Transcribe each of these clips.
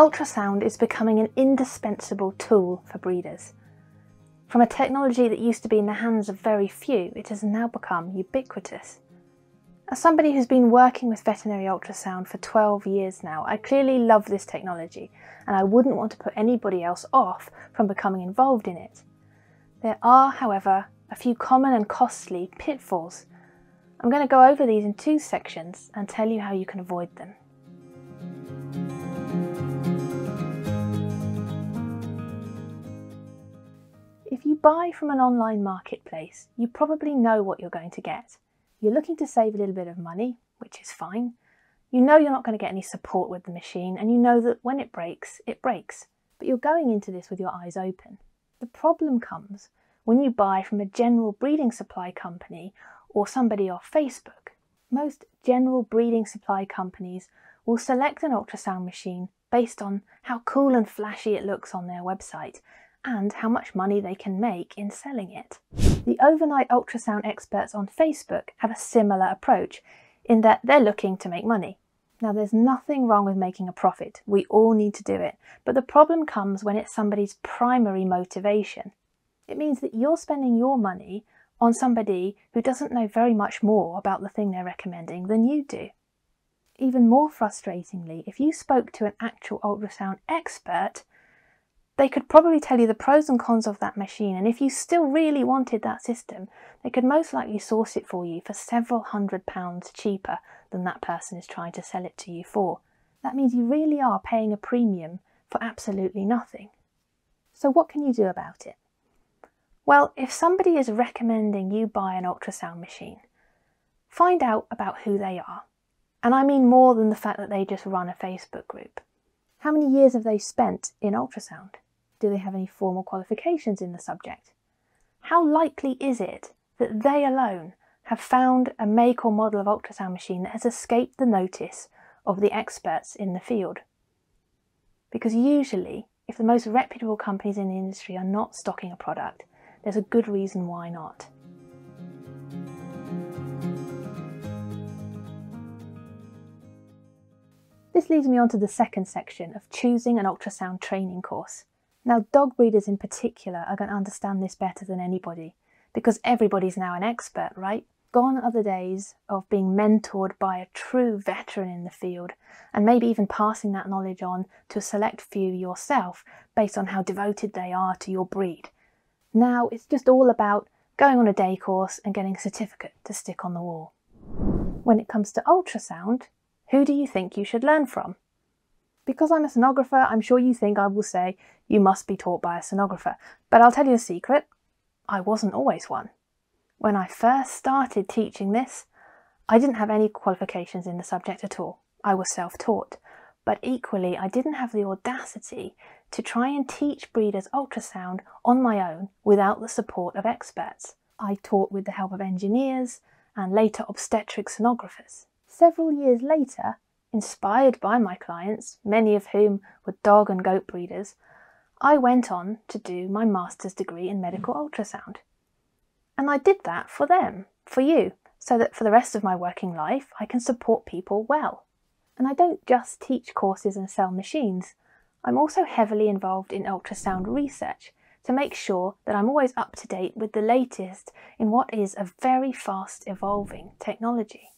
Ultrasound is becoming an indispensable tool for breeders. From a technology that used to be in the hands of very few, it has now become ubiquitous. As somebody who's been working with veterinary ultrasound for 12 years now, I clearly love this technology and I wouldn't want to put anybody else off from becoming involved in it. There are, however, a few common and costly pitfalls. I'm going to go over these in two sections and tell you how you can avoid them. If you buy from an online marketplace, you probably know what you're going to get. You're looking to save a little bit of money, which is fine. You know you're not going to get any support with the machine, and you know that when it breaks, it breaks. But you're going into this with your eyes open. The problem comes when you buy from a general breeding supply company or somebody off Facebook. Most general breeding supply companies will select an ultrasound machine based on how cool and flashy it looks on their website and how much money they can make in selling it. The overnight ultrasound experts on Facebook have a similar approach in that they're looking to make money. Now, there's nothing wrong with making a profit. We all need to do it. But the problem comes when it's somebody's primary motivation. It means that you're spending your money on somebody who doesn't know very much more about the thing they're recommending than you do. Even more frustratingly, if you spoke to an actual ultrasound expert, they could probably tell you the pros and cons of that machine, and if you still really wanted that system, they could most likely source it for you for several hundred pounds cheaper than that person is trying to sell it to you for. That means you really are paying a premium for absolutely nothing. So, what can you do about it? Well, if somebody is recommending you buy an ultrasound machine, find out about who they are. And I mean more than the fact that they just run a Facebook group. How many years have they spent in ultrasound? Do they have any formal qualifications in the subject? How likely is it that they alone have found a make or model of ultrasound machine that has escaped the notice of the experts in the field? Because usually, if the most reputable companies in the industry are not stocking a product, there's a good reason why not. This leads me on to the second section of choosing an ultrasound training course. Now, dog breeders in particular are going to understand this better than anybody because everybody's now an expert, right? Gone are the days of being mentored by a true veteran in the field and maybe even passing that knowledge on to a select few yourself based on how devoted they are to your breed. Now it's just all about going on a day course and getting a certificate to stick on the wall. When it comes to ultrasound, who do you think you should learn from? Because I'm a sonographer, I'm sure you think I will say you must be taught by a sonographer. But I'll tell you a secret I wasn't always one. When I first started teaching this, I didn't have any qualifications in the subject at all. I was self taught. But equally, I didn't have the audacity to try and teach breeders ultrasound on my own without the support of experts. I taught with the help of engineers and later obstetric sonographers. Several years later, Inspired by my clients, many of whom were dog and goat breeders, I went on to do my master's degree in medical ultrasound. And I did that for them, for you, so that for the rest of my working life I can support people well. And I don't just teach courses and sell machines, I'm also heavily involved in ultrasound research to make sure that I'm always up to date with the latest in what is a very fast evolving technology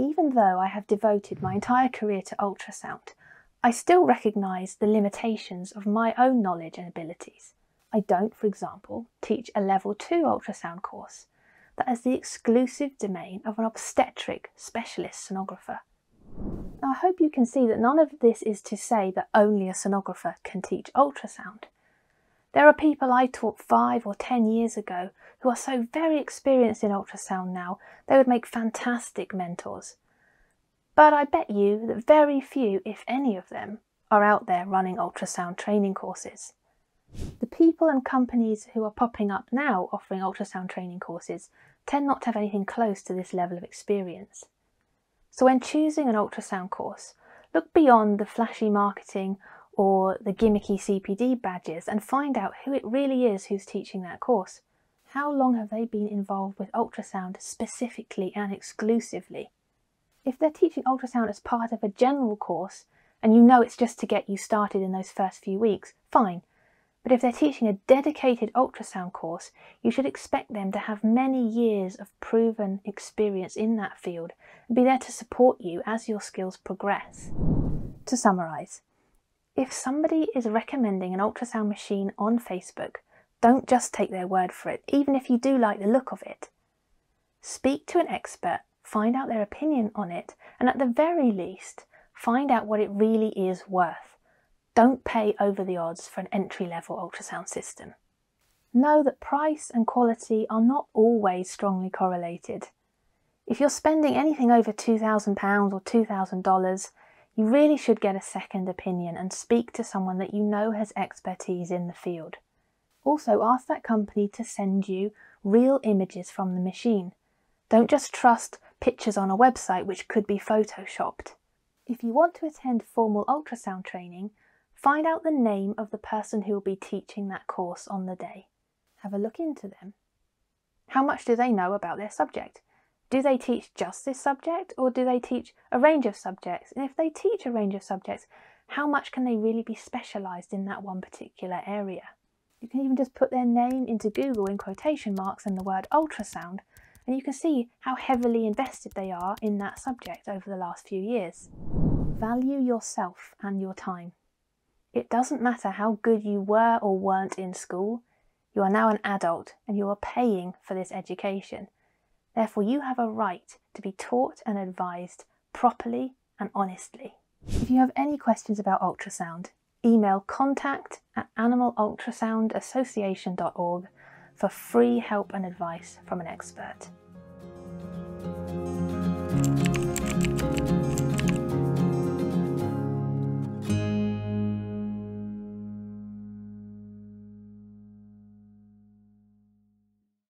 even though I have devoted my entire career to ultrasound, I still recognise the limitations of my own knowledge and abilities. I don't, for example, teach a level 2 ultrasound course that is the exclusive domain of an obstetric specialist sonographer. Now, I hope you can see that none of this is to say that only a sonographer can teach ultrasound. There are people I taught five or ten years ago who are so very experienced in ultrasound now, they would make fantastic mentors. But I bet you that very few, if any of them, are out there running ultrasound training courses. The people and companies who are popping up now offering ultrasound training courses tend not to have anything close to this level of experience. So when choosing an ultrasound course, look beyond the flashy marketing or the gimmicky CPD badges and find out who it really is who's teaching that course. How long have they been involved with ultrasound specifically and exclusively? If they're teaching ultrasound as part of a general course, and you know it's just to get you started in those first few weeks, fine. But if they're teaching a dedicated ultrasound course, you should expect them to have many years of proven experience in that field and be there to support you as your skills progress. To summarise, if somebody is recommending an ultrasound machine on Facebook, don't just take their word for it, even if you do like the look of it. Speak to an expert, find out their opinion on it, and at the very least, find out what it really is worth. Don't pay over the odds for an entry level ultrasound system. Know that price and quality are not always strongly correlated. If you're spending anything over £2,000 or $2,000, you really should get a second opinion and speak to someone that you know has expertise in the field. Also, ask that company to send you real images from the machine. Don't just trust pictures on a website which could be photoshopped. If you want to attend formal ultrasound training, find out the name of the person who will be teaching that course on the day. Have a look into them. How much do they know about their subject? Do they teach just this subject or do they teach a range of subjects? And if they teach a range of subjects, how much can they really be specialised in that one particular area? You can even just put their name into Google in quotation marks and the word ultrasound, and you can see how heavily invested they are in that subject over the last few years. Value yourself and your time. It doesn't matter how good you were or weren't in school, you are now an adult and you are paying for this education. Therefore, you have a right to be taught and advised properly and honestly. If you have any questions about ultrasound, email contact at animalultrasoundassociation.org for free help and advice from an expert.